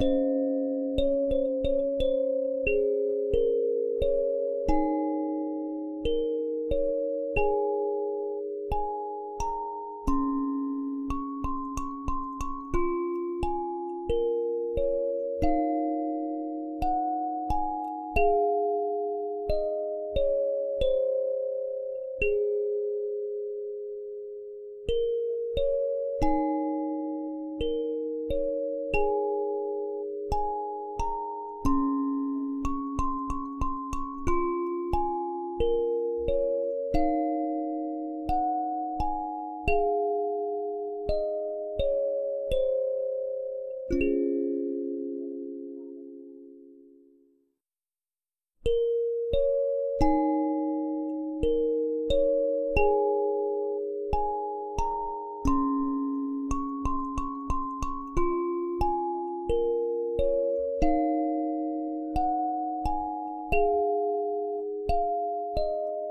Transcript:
you